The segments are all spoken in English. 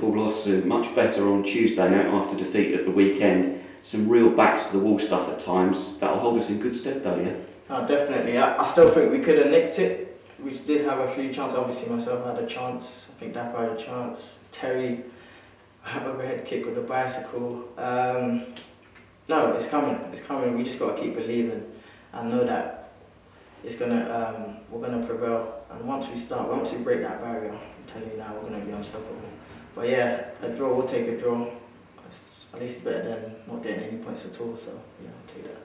Liverpool lost much better on Tuesday now after defeat at the weekend. Some real backs to the wall stuff at times. That'll hold us in good stead though, yeah? Oh, definitely. I, I still think we could have nicked it. We did have a few chances. Obviously, myself had a chance. I think Dapper had a chance. Terry, had a overhead kick with the bicycle. Um, no, it's coming. It's coming. We just got to keep believing and know that it's gonna. Um, we're gonna prevail. And once we start, once we break that barrier, I'm telling you now, we're gonna be unstoppable. But yeah, a draw. We'll take a draw. It's at least better than not getting any points at all. So yeah, I'll take that.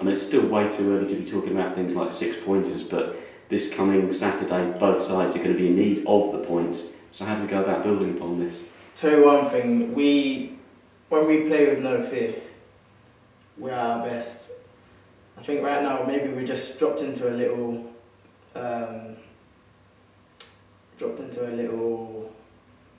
I mean, it's still way too early to be talking about things like six pointers, but this coming Saturday, both sides are going to be in need of the points. So how do we go about building upon this? Tell you one thing, we when we play with no fear, we're our best. I think right now maybe we just dropped into a little um, dropped into a little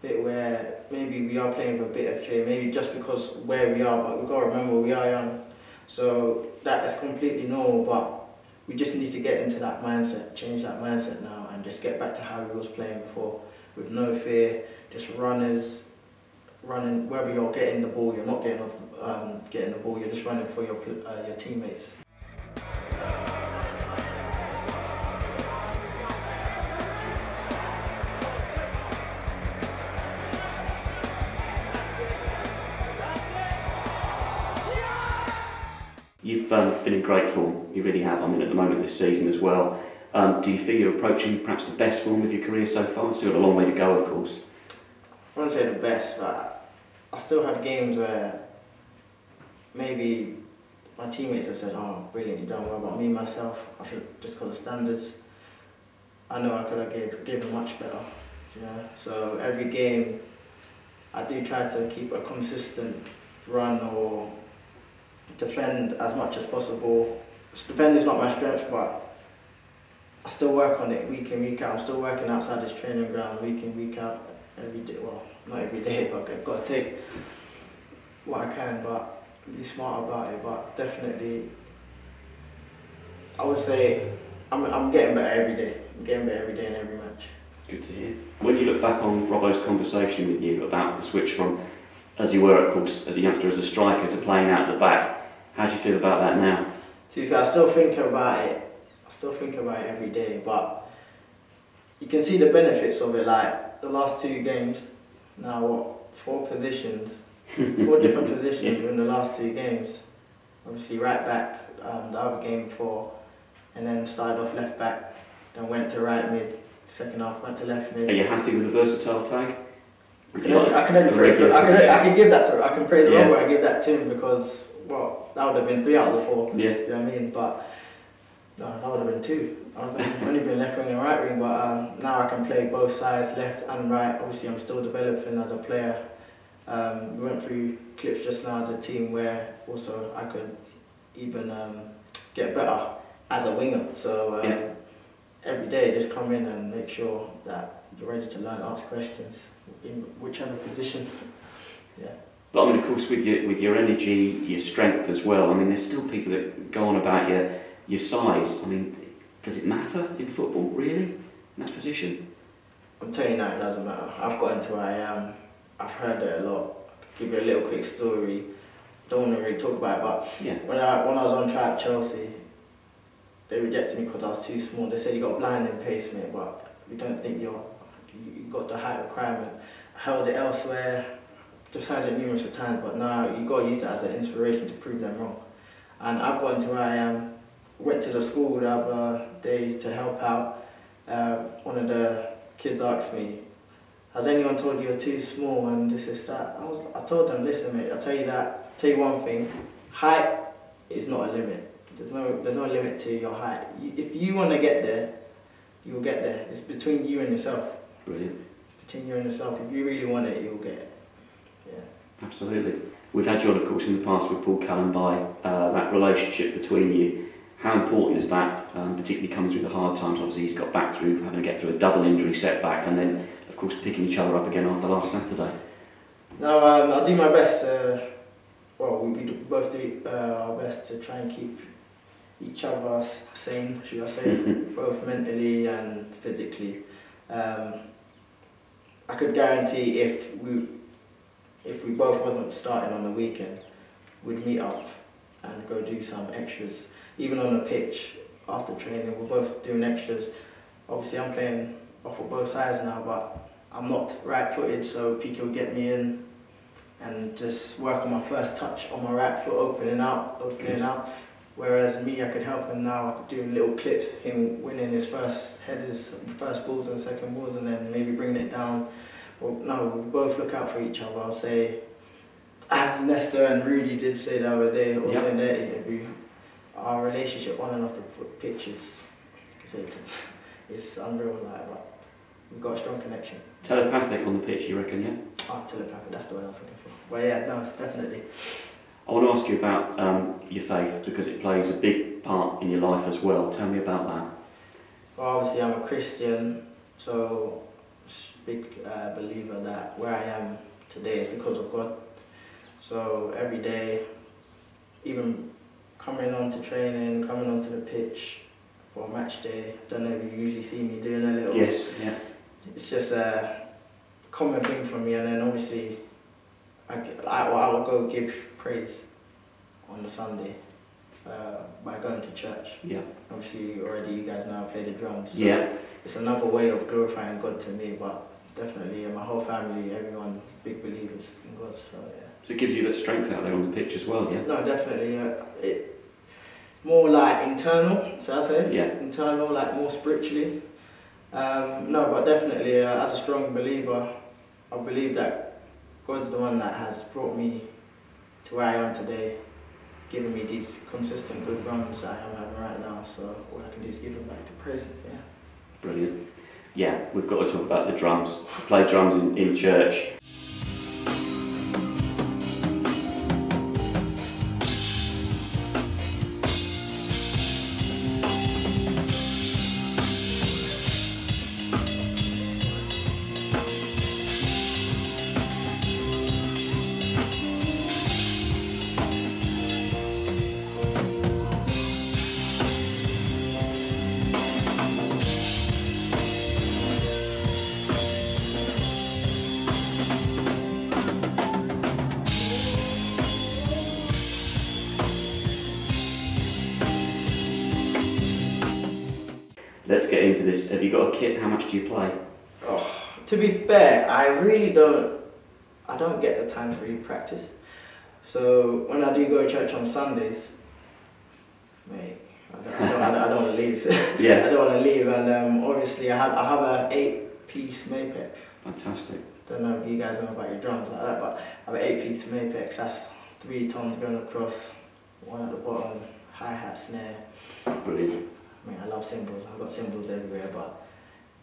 bit where maybe we are playing with a bit of fear, maybe just because where we are, but we've got to remember we are young. So that is completely normal, but we just need to get into that mindset, change that mindset now and just get back to how we was playing before with no fear, just runners, running, whether you're getting the ball, you're not getting off, um, getting the ball, you're just running for your, uh, your teammates. You've um, been in great form, you really have. I mean, at the moment this season as well. Um, do you feel you're approaching perhaps the best form of your career so far? Still got a long way to go, of course. I wouldn't say the best, but I still have games where maybe my teammates have said, oh, brilliant, you done well, but me, myself, I think just because of standards, I know I could have gave, given much better. You know? So every game, I do try to keep a consistent run or defend as much as possible. Defending is not my strength, but I still work on it week in, week out. I'm still working outside this training ground week in, week out, every day. Well, not every day, but I've got to take what I can, but be smart about it. But definitely, I would say I'm, I'm getting better every day. I'm getting better every day in every match. Good to hear. When you look back on Robbo's conversation with you about the switch from, as you were, of course, as a youngster, as a striker, to playing out the back, how do you feel about that now? To be fair, I still think about it. I still think about it every day, but you can see the benefits of it. Like the last two games, now what? Four positions, four different positions yeah. in the last two games. Obviously, right back um, the other game before, and then started off left back, then went to right mid. Second half went to left mid. Are you happy with the versatile tag? I can, only, I can only praise, I can, I can give that to I can praise yeah. Robbo. I give that to him because well, that would have been three out of the four. Yeah. You know what I mean? But no, that would have been two. I've only been left wing and right wing, but um, now I can play both sides, left and right. Obviously, I'm still developing as a player. Um, we went through clips just now as a team where also I could even um, get better as a winger. So um, yeah. every day, just come in and make sure that you're ready to learn, ask questions in whichever position. yeah. But I mean, of course, with your with your energy, your strength as well. I mean, there's still people that go on about your your size. I mean, does it matter in football really in that position? I'm telling you now, it doesn't matter. I've got into where I am. I've heard it a lot. I'll give you a little quick story. Don't want to really talk about it, but yeah. when I when I was on trial at Chelsea, they rejected me because I was too small. They said you got blinding pace, mate, but we don't think you're you got the height requirement. I held it elsewhere just had it numerous of times, but now you've got to use that as an inspiration to prove them wrong. And I've gotten to where I am. Went to the school the other day to help out. Uh, one of the kids asked me, "Has anyone told you you're too small?" And this is that. I was, I told them, "Listen, mate. I'll tell you that. Tell you one thing. Height is not a limit. There's no, there's no limit to your height. if you want to get there, you will get there. It's between you and yourself. Brilliant. Between you and yourself. If you really want it, you'll get it. Absolutely. We've had you on, of course, in the past with Paul Kalambayi, uh, that relationship between you. How important is that, um, particularly coming through the hard times? Obviously, he's got back through having to get through a double injury setback and then, of course, picking each other up again after last Saturday. No, um, I'll do my best. To, well, we both do uh, our best to try and keep each other sane, should I say, both mentally and physically. Um, I could guarantee if we if we both wasn't starting on the weekend, we'd meet up and go do some extras. Even on the pitch, after training, we're both doing extras. Obviously, I'm playing off of both sides now, but I'm not right-footed, so PK will get me in and just work on my first touch on my right foot, opening out, opening out. Whereas me, I could help him now. I could do little clips, him winning his first headers, first balls and second balls, and then maybe bringing it down. But no, we both look out for each other. I'll say, as Lester and Rudy did say the other day, also Yep. in their interview, our relationship on and off the pitch is, it's, it's unreal. Like, but we've got a strong connection. Telepathic on the pitch, you reckon, yeah? Oh, telepathic, that's the word I was looking for. Well, yeah, no, definitely. I want to ask you about um, your faith because it plays a big part in your life as well. Tell me about that. Well, obviously, I'm a Christian, so big uh, believer that where I am today is because of God. So every day, even coming on to training, coming onto the pitch for a match day, don't know if you usually see me doing a little. Yes, yeah. It's just a common thing for me, and then obviously, I, I, I will go give praise on the Sunday uh, by going to church. Yeah. Obviously, already you guys know I play the drums. So Yeah, It's another way of glorifying God to me, but definitely my whole family, everyone, big believers in God. So yeah. so it gives you that strength out there on the pitch as well, yeah? No, definitely. Uh, it more like internal, so I say Yeah, internal, like more spiritually. Um, no, but definitely, uh, as a strong believer, I believe that God's the one that has brought me to where I am today, giving me these consistent good runs I am having right now. So all I can do is give them back to praise. Yeah. brilliant. Yeah, we've got to talk about the drums. Play drums in, in church. Let's get into this. Have you got a kit? How much do you play? To be fair, I really don't. I don't get the time to really practice. So when I do go to church on Sundays, mate, I don't, I don't, I don't, I don't want to leave. Yeah, I don't want to leave, and um, obviously I have I have a eight-piece Mapex. fantastic. Don't know if you guys know about your drums like that, but I have an eight-piece Mapex. That's three toms going across, one at the bottom, hi hat, snare. Brilliant. I mean, I love cymbals. I've got cymbals everywhere, but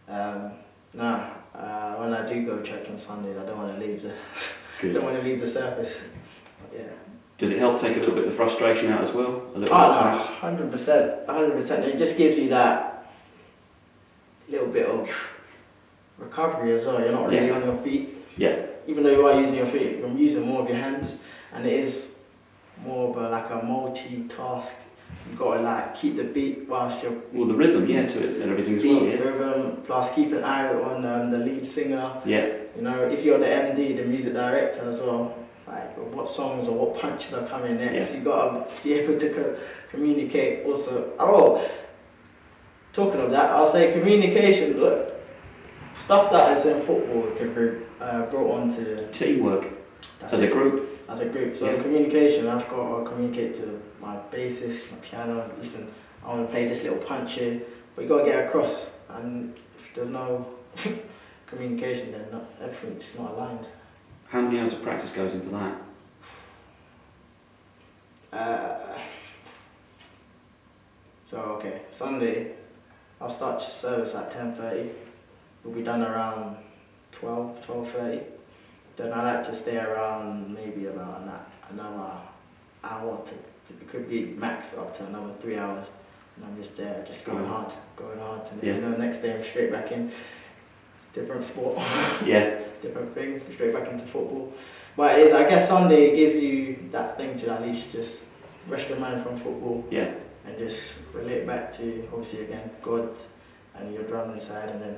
um, nah. Uh, when I do go to church on Sundays, I don't want to leave the don't want to leave the surface. But yeah. Does it help take a little bit of the frustration out as well? A little Oh hundred percent, hundred percent. It just gives you that little bit of recovery as well. You're not really Yeah. on your feet. Yeah. Even though you are using your feet, you're using more of your hands, and it is more of a like a multi-task. You've got to like keep the beat whilst you're Well, the rhythm, yeah, to it and everything as well, yeah. rhythm, plus keep an eye on um, the lead singer. Yeah, You know, if you're the MD, the music director as well, like what songs or what punches are coming next, You've gotta be able to co- communicate. Also, oh, talking of that, I'll say communication. Look, stuff that is in football can be uh, brought onto teamwork as a group. As a group. So Yeah. communication, I've got to communicate to my bassist, my piano. Listen, I want to play this little punch here, but you got to get across. And if there's no communication, then not, everything's not aligned. How many hours of practice goes into that? Uh, so okay, Sunday, I'll start service at ten thirty. We'll be done around 12, 12.30. Then I like to stay around maybe about an, another hour to, it could be max up to another three hours. And I'm just there, just going Wow. hard, going hard. And then, Yeah. you know, next day I'm straight back in. Different sport. Yeah, different thing, straight back into football. But it is, I guess Sunday gives you that thing to at least just rest your mind from football yeah. and just relate back to obviously again God and your drumming side and then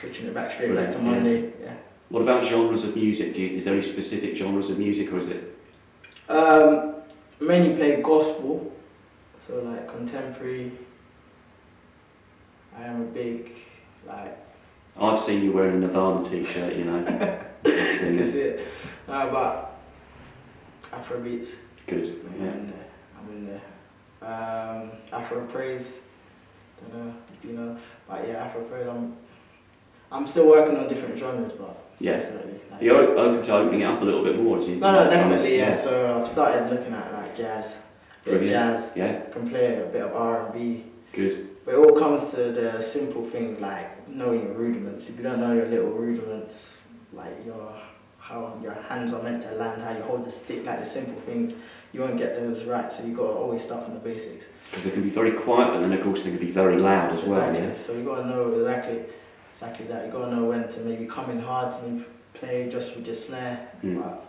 switching it back straight back to Brilliant, Monday. Yeah. What about genres of music? Do you, is there any specific genres of music, or is it? Um, mainly play gospel, so like contemporary. I am a big like. I've seen you wearing a Nirvana t-shirt. You know, I've seen That's it. Uh, but Afro beats. Good. I'm Yeah. in there. I'm in there. Um, Afro praise. Don't know, you know, but yeah, Afro praise. I'm. I'm still working on different genres, but Yeah. definitely. Like, Are you o- open to opening it up a little bit more? As you no, no, definitely, yeah. So I've started looking at like jazz, bit jazz. Yeah. Can play a bit of R and B. Good. But it all comes to the simple things like knowing your rudiments. If you don't know your little rudiments, like your how your hands are meant to land, how you hold the stick, like the simple things, you won't get those right. So you've got to always start from the basics. Because they can be very quiet, but then of course they can be very loud as well. Yeah. So you've got to know exactly, exactly that. You got to know when to maybe come in hard, maybe play just with your snare. Mm. But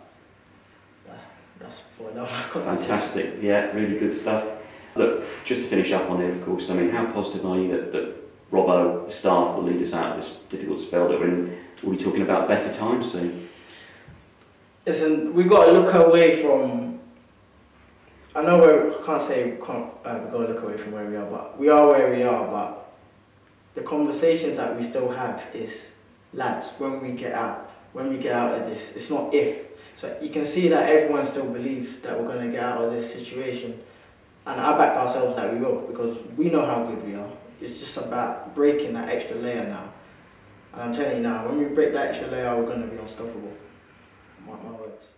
yeah, that's for another. Fantastic. Yeah, really good stuff. Look, just to finish up on it, of course, I mean, how positive are you that, that Robbo, staff, will lead us out of this difficult spell that we're in? We'll be talking about better times soon. Listen, we got to look away from. I know we can't say we can't. Uh, we got to look away from where we are, but we are where we are. But the conversations that we still have is, lads, when we get out, when we get out of this, it's not if. So you can see that everyone still believes that we're going to get out of this situation, and I back ourselves that we will because we know how good we are. It's just about breaking that extra layer now. And I'm telling you now, when we break that extra layer, we're going to be unstoppable. Mark my words.